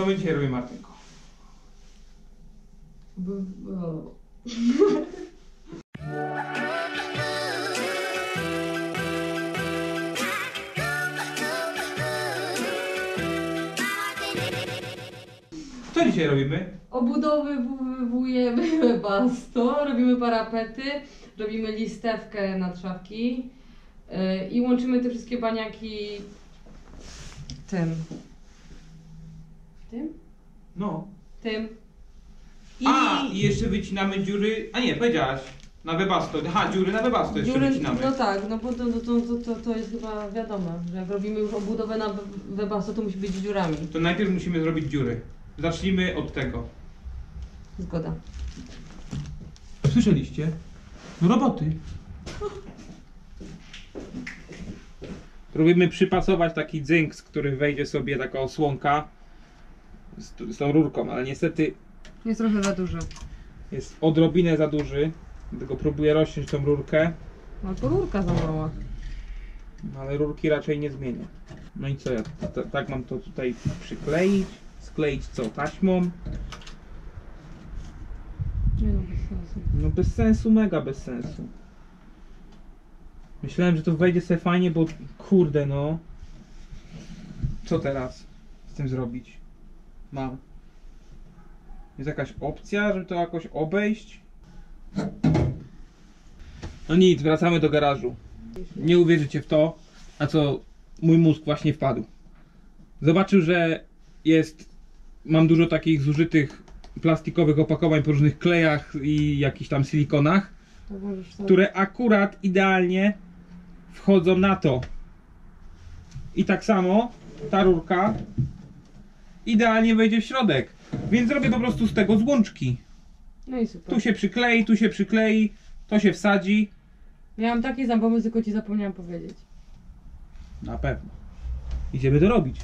Co my dzisiaj robimy, Martynko? Co dzisiaj robimy? Obudowywujemy basto, robimy parapety, robimy listewkę na trzawki yy, i łączymy te wszystkie baniaki tym. Tym? No. Tym. I A, i jeszcze wycinamy dziury. A nie, powiedziałaś. Na webasto. Aha, dziury na webasto jeszcze dziury, wycinamy. no tak, no bo to, to, to, to, to, to jest chyba wiadome, że jak robimy już obudowę na we- webasto, to musi być z dziurami. To najpierw musimy zrobić dziury. Zacznijmy od tego. Zgoda. Słyszeliście? No roboty. Próbujemy przypasować taki dzynk, z którym wejdzie sobie taka osłonka z, z tą rurką, ale niestety Jest trochę za duży. jest odrobinę za duży. Dlatego próbuję rozciąć tą rurkę, No to rurka za mała. no ale rurki raczej nie zmienię. No i co ja t- t- tak mam to tutaj przykleić, skleić co taśmą. Nie no, bez sensu. No bez sensu, mega bez sensu. Myślałem, że to wejdzie sobie fajnie, bo kurde no. Co teraz z tym zrobić? Mam. Jest jakaś opcja, żeby to jakoś obejść? No nic, wracamy do garażu. Nie uwierzycie w to, na co mój mózg właśnie wpadł. Zobaczył, że jest. Mam dużo takich zużytych plastikowych opakowań po różnych klejach i jakichś tam silikonach, które akurat idealnie wchodzą na to. I tak samo ta rurka idealnie wejdzie w środek. Więc zrobię po prostu z tego złączki. No i super. Tu się przyklei, tu się przyklei, to się wsadzi. Miałam taki sam pomysł, tylko ci zapomniałam powiedzieć. Na pewno. Idziemy to robić.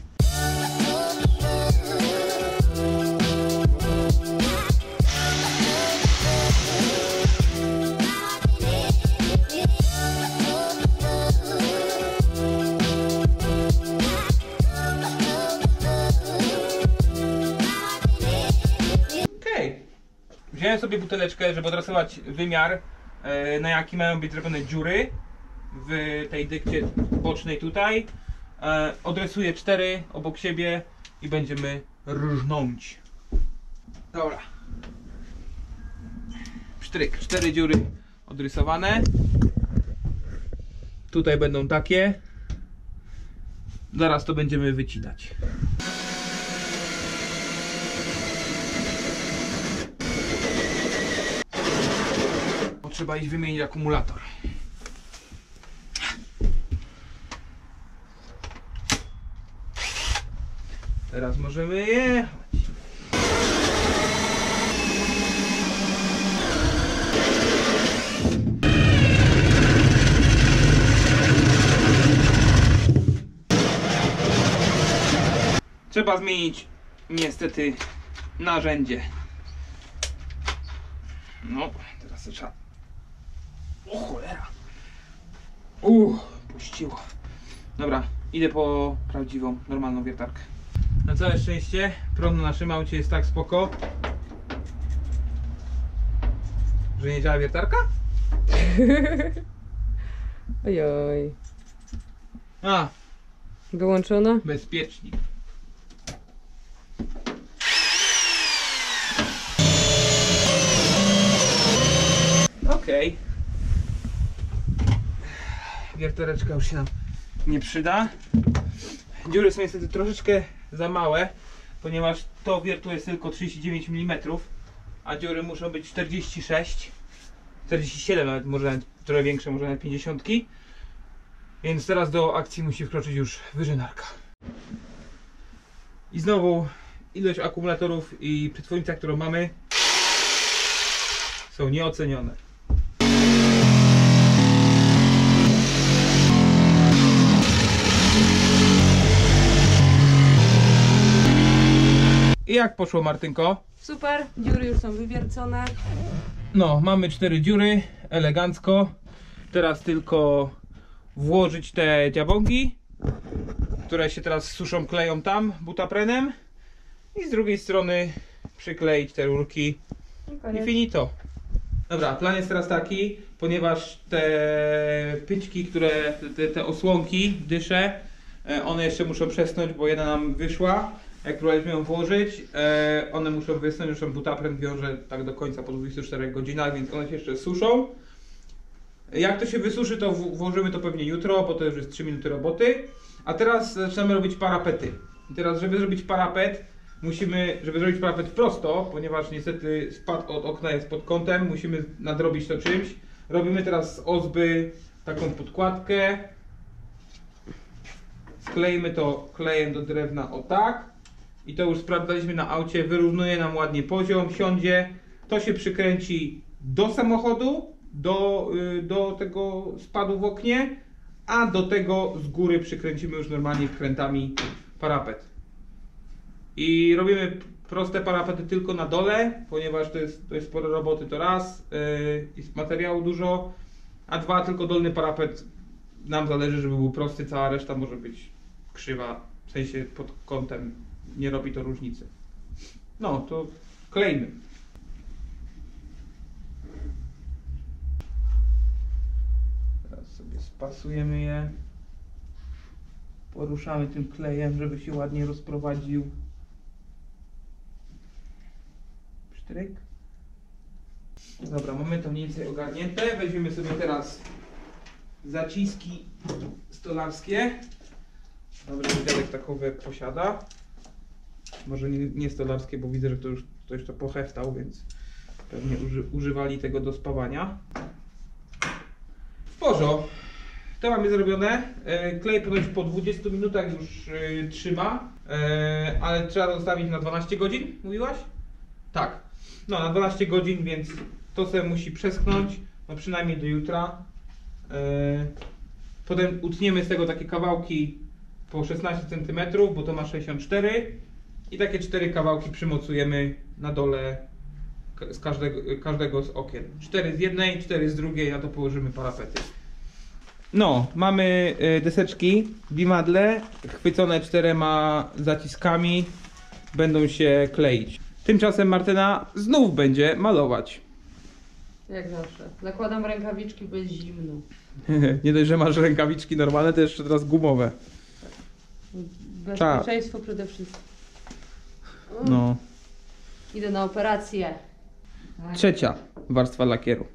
Wziąłem sobie buteleczkę, żeby odrasować wymiar, e, na jaki mają być zrobione dziury w tej dykcie bocznej tutaj. E, odrysuję cztery obok siebie i będziemy rżnąć. Dobra. Psztryk. Cztery dziury odrysowane. Tutaj będą takie. Zaraz to będziemy wycinać. Potrzeba iść wymienić akumulator. Teraz możemy jechać. Trzeba zmienić niestety narzędzie. No, teraz trzeba. O cholera. Uuu, puściło. Dobra, idę po prawdziwą, normalną wiertarkę. Na całe szczęście prąd na naszym aucie jest tak spoko, że nie działa wiertarka? Ojoj. A, Wyłączona? bezpiecznik. Okej. Wiertareczka już się nam nie przyda. Dziury są niestety troszeczkę za małe, ponieważ to wiertło jest tylko 39 mm, a dziury muszą być 46, 47 nawet, może nawet trochę większe, może nawet 50. Więc teraz do akcji musi wkroczyć już wyżynarka. I znowu ilość akumulatorów i przetwornica, którą mamy są nieocenione. Jak poszło Martynko? Super, dziury już są wywiercone. No, mamy cztery dziury, elegancko. Teraz tylko włożyć te dziabonki, które się teraz suszą kleją tam butaprenem I z drugiej strony przykleić te rurki i finito. Dobra, plan jest teraz taki, ponieważ te pyćki, które, te, te osłonki, dysze, e, one jeszcze muszą przesnąć, bo jedna nam wyszła. Jak próbowaliśmy ją włożyć, e, one muszą wysnąć, zresztą butapręt wiąże tak do końca po 24 godzinach, więc one się jeszcze suszą. Jak to się wysuszy, to włożymy to pewnie jutro, bo to już jest 3 minuty roboty. A teraz zaczynamy robić parapety. I teraz, żeby zrobić parapet, musimy, żeby zrobić parapet prosto, ponieważ niestety spad od okna jest pod kątem, musimy nadrobić to czymś. Robimy teraz z ozby taką podkładkę. Skleimy to klejem do drewna o tak. I to już sprawdzaliśmy na aucie, wyrównuje nam ładnie poziom, siądzie. To się przykręci do samochodu, do, y, do tego spadu w oknie, a do tego z góry przykręcimy już normalnie wkrętami parapet. I robimy proste parapety tylko na dole, ponieważ to jest, to jest sporo roboty to raz, yy, jest materiału dużo, a dwa tylko dolny parapet nam zależy, żeby był prosty, cała reszta może być krzywa, w sensie pod kątem nie robi to różnicy. No, to klejmy. Teraz sobie spasujemy je. Poruszamy tym klejem, żeby się ładnie rozprowadził. Sztryk. Dobra, mamy to mniej więcej ogarnięte. Weźmiemy sobie teraz zaciski stolarskie. Dobry dziadek takowe posiada. Może nie, nie stolarskie, bo widzę, że to już ktoś to poheftał, więc pewnie uży, używali tego do spawania. W porządku. To mamy zrobione. E, Klej ponoć po 20 minutach już e, trzyma, e, ale trzeba zostawić na 12 godzin, mówiłaś? Tak. No, na 12 godzin, więc to sobie musi przeschnąć, no przynajmniej do jutra. Potem utniemy z tego takie kawałki po 16 cm, bo to ma 64 i takie cztery kawałki przymocujemy na dole z każdego, każdego z okien. Cztery z jednej, cztery z drugiej, na to położymy parapety. No, mamy y, deseczki bimadle chwycone czterema zaciskami. Będą się kleić. Tymczasem Martyna znów będzie malować. Jak zawsze. Zakładam rękawiczki, bo jest zimno. Nie dość, że masz rękawiczki normalne, to jeszcze teraz gumowe. Bezpieczeństwo przede wszystkim. No. Idę na operację. Trzecia warstwa lakieru.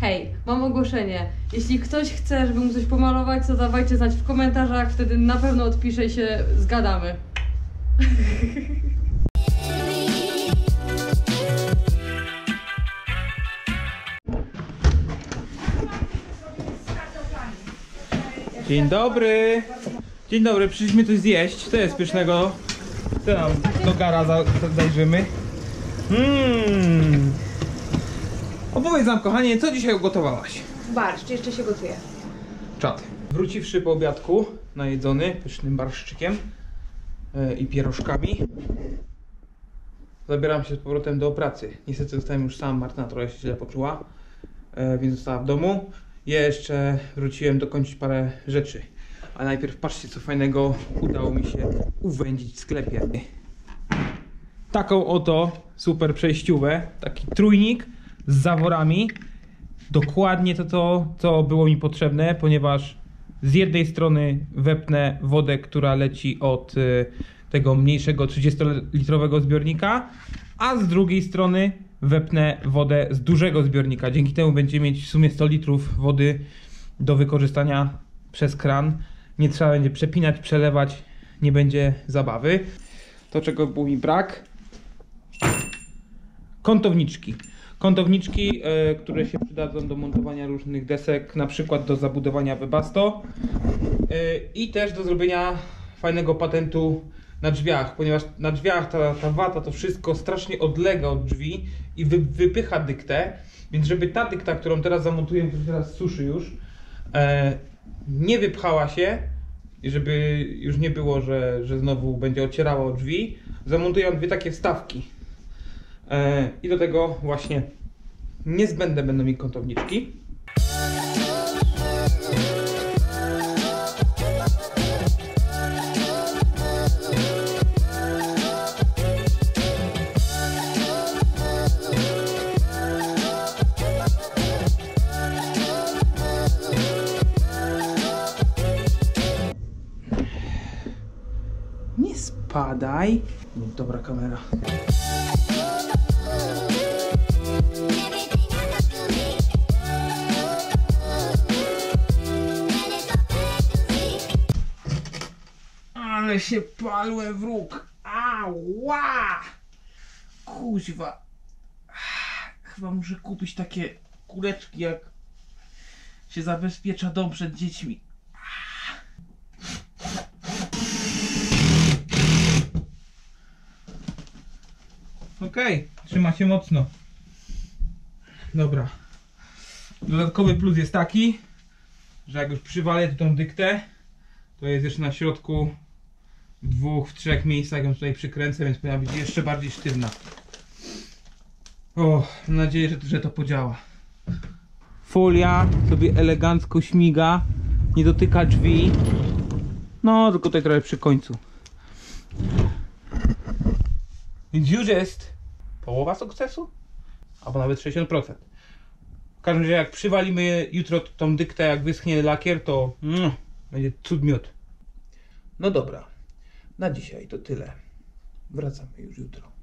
Hej, mam ogłoszenie. Jeśli ktoś chce, żeby mu coś pomalować, to dawajcie znać w komentarzach, wtedy na pewno odpiszę i się zgadamy. Dzień dobry. Dzień dobry, przyszliśmy coś zjeść. Co jest pysznego? Co nam do gara za, za- zajrzymy? Mmm. Opowiedz nam, kochanie, co dzisiaj ugotowałaś? Barszcz jeszcze się gotuje. Czad. Wróciwszy po obiadku, najedzony pysznym barszczykiem e, i pierożkami, zabieram się z powrotem do pracy. Niestety zostałem już sam, Martyna trochę się źle poczuła, e, więc została w domu. Jeszcze wróciłem dokończyć parę rzeczy. A najpierw patrzcie, co fajnego udało mi się uwędzić w sklepie. Taką oto super przejściówę, taki trójnik z zaworami dokładnie to, to, co było mi potrzebne, ponieważ z jednej strony wepnę wodę, która leci od y, tego mniejszego 30-litrowego zbiornika, a z drugiej strony wepnę wodę z dużego zbiornika. Dzięki temu będziemy mieć w sumie 100 litrów wody do wykorzystania przez kran. Nie trzeba będzie przepinać, przelewać, nie będzie zabawy. To, czego był mi brak, kątowniczki. Kątowniczki, e, które się przydadzą do montowania różnych desek, na przykład do zabudowania webasto e, i też do zrobienia fajnego patentu na drzwiach, ponieważ na drzwiach ta, ta wata to wszystko strasznie odlega od drzwi i wy, wypycha dyktę, więc żeby ta dykta, którą teraz zamontuję, która teraz suszy już, e, nie wypchała się i żeby już nie było, że, że znowu będzie ocierała o drzwi, zamontuję dwie takie wstawki E, I do tego właśnie niezbędne będą mi kątowniczki. Spadaj. Dobra kamera. Ale się palłem w róg. Ała! Kuźwa. Chyba muszę kupić takie kuleczki, jak się zabezpiecza dom przed dziećmi. Okej, trzyma się mocno. Dobra. Dodatkowy plus jest taki, że jak już przywalę tą dyktę, to jest jeszcze na środku w dwóch, w trzech miejscach ją tutaj przykręcę, więc powinna być jeszcze bardziej sztywna. O, mam nadzieję, że, że to podziała. Folia sobie elegancko śmiga, nie dotyka drzwi. No, tylko tutaj trochę przy końcu. Więc już jest połowa sukcesu? Albo nawet 60%. W każdym razie jak przywalimy jutro tą dyktę, jak wyschnie lakier, to mm, będzie cud miód. No dobra, na dzisiaj to tyle. Wracamy już jutro.